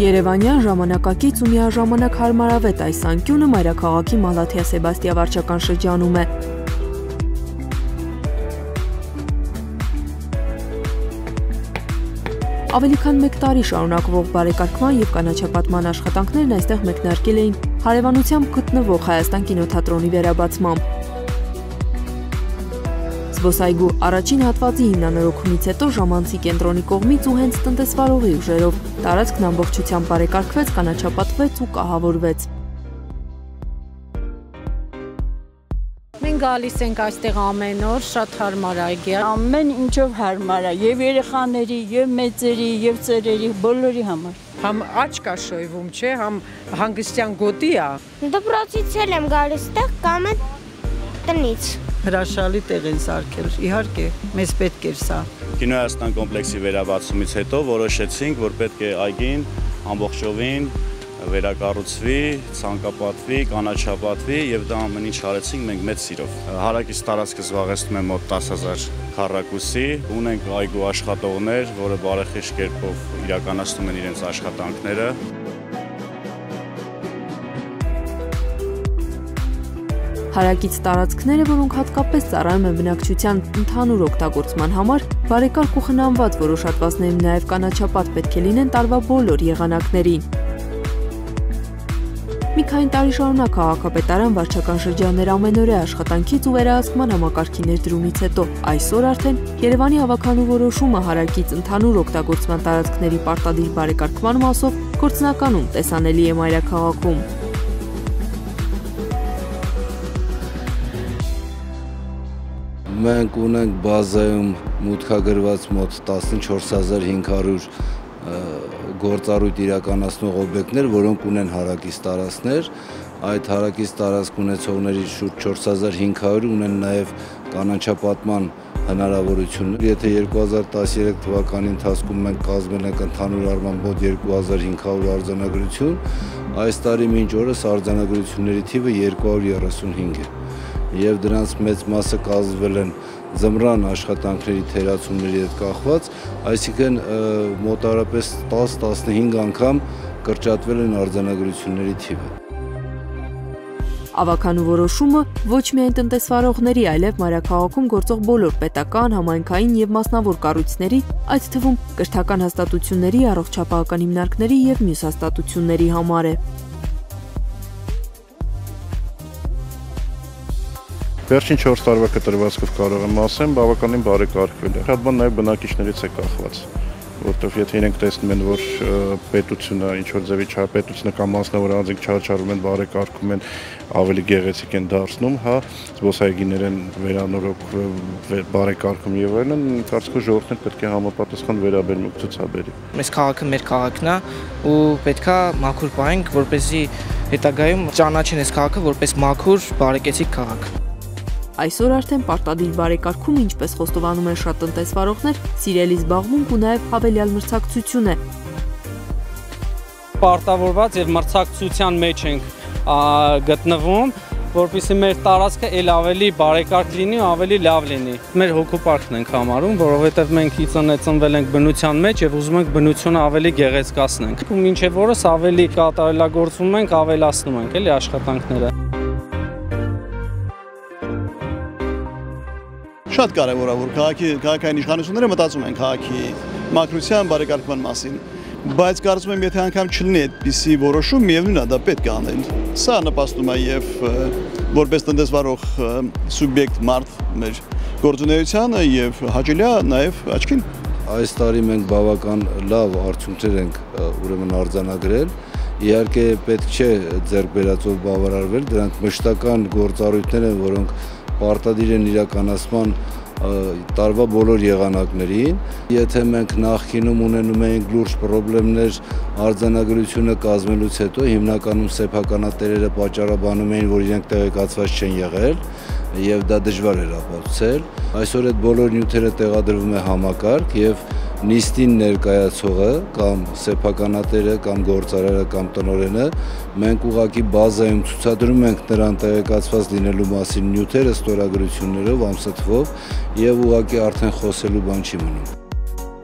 Երևանյան ժամանակակից ու միաժամանակ հարմարավետ այս անկյունը մայրաքաղաքի Մալաթիա Սեբաստիա վարչական շրջանում է։ Ավելի քան 1 տարի շարունակվող բարեկարգման եւ կանաչապատման աշխատանքներն այստեղ մեկնարկել էին հարևանությամբ գտնվող Հայաստան կինոթատրոնի վերաբացմամբ։ Զբոսայգու առաջին հատվածի հիմնանորոգումից հետո ժամանցի կենտրոնի կողմից ու հենց տնտեսվարողի ուժերով տարածքն ամբողջությամբ բարեկարգվեց, կանաչապատվեց ու կահավորվեց։ գալիս ենք այստեղ ամեն օր, շատ հարմար այգի է։ Ամեն ինչով հարմար է, եւ երեխաների, եւ մեծերի, եւ ծերերի, բոլորի համար։ Համ աչք է շոյվում, չէ, համ հանգստյան գոտի է։ Դպրոցից եմ գալիս տեղ կամ տնից։ Հրաշալի տեղ են սարքել։ Իհարկե, մեզ պետք էր սա։ Կինո Հայաստան կոմպլեքսի վերաբացումից հետո որոշեցինք, որ պետք է այգին ամբողջովին վերակառուցվի, ցանկապատվի, կանաչապատվի եւ դա ամեն ինչ արեցինք մենք մեծ սիրով։ Հարակից տարածքը զբաղեցնում է մոտ 10000 քառակուսի, ունենք այգու աշխատողներ, որը բարեխիղճ կերպով իրականացնում են իրենց աշխատանքները։ Հարակից տարածքները, որոնք հատկապես ծառայում են բնակչության ընդհանուր օգտագործման համար, բարեկարգ ու խնամված որոշ հատվածներում նաև կանաչապատ պետք է լինեն տարվա բոլոր եղանակներին։ Մի քանի տարի շարունակ քաղաքապետարան վարչական շրջաններ ամենօրյա աշխատանքից ու վերահսկման համակարգի ներդրումից հետո այսօր արդեն Երևանի հավաքանու որոշումը հարակից ընդհանուր օգտագործման տարածքների պարտադիր բարեկարգման մասով գործնականում տեսանելի է մայրաքաղաքում։ Մենք ունենք բազայում մուտքագրված մոտ 14500 գործառույթ իրականացնող օբյեկտներ, որոնք ունեն հարակից տարածքներ, այդ հարակից տարածք ունեցողների շուրջ 4500 ունեն նաև կանաչապատման հնարավորություն։ Եթե 2013 թվականի ընթացքում մենք կազմել ենք ընդհանուր առմամբ մոտ 2500 արձանագրություն, այս տարի մինչ օրս արձանագրությունների թիվը 235 է եւ դրանց մեծ մասը կազմվել են զմրան աշխատանքների թերացումների հետ կախված, այսինքն մոտարապես 10-15 անգամ կրճատվել են արձանագրությունների թիվը։ Ավականու որոշումը ոչ միայն տնտեսվարողների, այլև մայրաքաղաքում գործող բոլոր պետական, համայնքային եւ մասնավոր կառույցների, այդ թվում կրթական հաստատությունների, առողջապահական հիմնարկների եւ մյուս հաստատությունների համար է։ Վերջին 4 տարվա կտրվածքով կարող եմ ասեմ, բավականին բարեկարգվել է։ Շատ բան նաև բնակիչներից է կախված որտեվ եթե իրենք տեսնում են, որ պետությունը ինչ որ ձևի չարպետությունը կամ մասնավոր անձինք չարչարում են, բարեկարգում են, ավելի գեղեցիկ են դարձնում, հա, զբոսայգիներ են վերանորոգ բարեկարգում եւ այլն, կարծիքով ժողովուրդն պետք է համապատասխան վերաբերմունք ցուցաբերի։ Մեզ քաղաքը մեր քաղաքն է ու պետքա մաքուր պահենք, որպեսզի հետագայում ճանաչեն այս քաղաքը որպես մաքուր, բարեկեցիկ քաղաք։ Այսօր արդեն պարտադիր բարեկարգում, ինչպես խոստովանում են շատ տնտեսվարողներ, սիրելի զբաղմունք ու նաև հավելյալ մրցակցություն է։ Պարտավորված եւ մրցակցության մեջ ենք գտնվում, որpիսի մեր տարածքը ել ավելի բարեկարգ լինի ու ավելի լավ լինի։ Մեր հոգոպարքն ենք համարում, որովհետև մենք իծնե ծնվել ենք բնության մեջ եւ ուզում ենք բնությունը ավելի գեղեցկացնենք։ Ու մինչեւ օրս ավելի կատարելագործում ենք, ավելացնում ենք էլի աշխատանքները։ շատ կարևոր է որ քաղաքի քաղաքային իշխանությունները մտածում են քաղաքի մակրության բարեկարգման մասին բայց կարծում եմ եթե անգամ չլինի այդպիսի որոշում միևնույնն է դա պետք է անել սա նպաստում է եւ որպես տնտեսվարող սուբյեկտ մարդ մեր գործունեությանը եւ հաճելի է նաեւ աչքին այս տարի մենք բավական լավ արդյունքներ ենք ուրեմն արձանագրել իհարկե պետք չէ ձեռք բերածով բավարարվել դրանք մշտական գործառույթներ են որոնք պարտադիր են իրականացման տարվա բոլոր եղանակներին։ Եթե մենք նախկինում ունենում էինք լուրջ խնդիրներ արձանագրությունը կազմելուց հետո հիմնականում սեփականատերերը պատճառաբանում էին, որ իրենք տեղեկացված չեն եղել եւ դա դժվար էր ապացուցել։ Այսօր այդ բոլոր նյութերը տեղադրվում է համակարգ եւ նիստին ներկայացողը կամ սեփականատերը կամ գործարարը կամ տնորենը մենք ուղակի բազայում ցուցադրում ենք նրան տեղեկացված լինելու մասին նյութերը ստորագրություններով ամսաթվով եւ ուղակի արդեն խոսելու բան չի մնում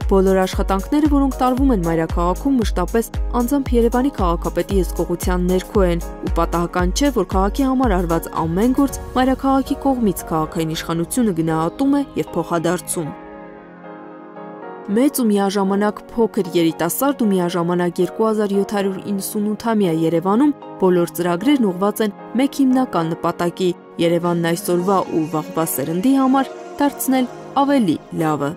Բոլոր աշխատանքները, որոնք տարվում են մայրաքաղաքում, մշտապես անձամբ Երևանի քաղաքապետի հսկողության ներքո են, ու պատահական չէ, որ քաղաքի համար արված ամեն գործ մայրաքաղաքի կողմից քաղաքային իշխանությունը գնահատում է եւ փոխադարձում։ Մեծ ու միաժամանակ փոքր երիտասարդ ու միաժամանակ 2798-ամյա Երևանում բոլոր ծրագրերն ուղղված են մեկ հիմնական նպատակի՝ Երևանն այսօրվա ու վաղվա սերնդի համար դարձնել ավելի լավը։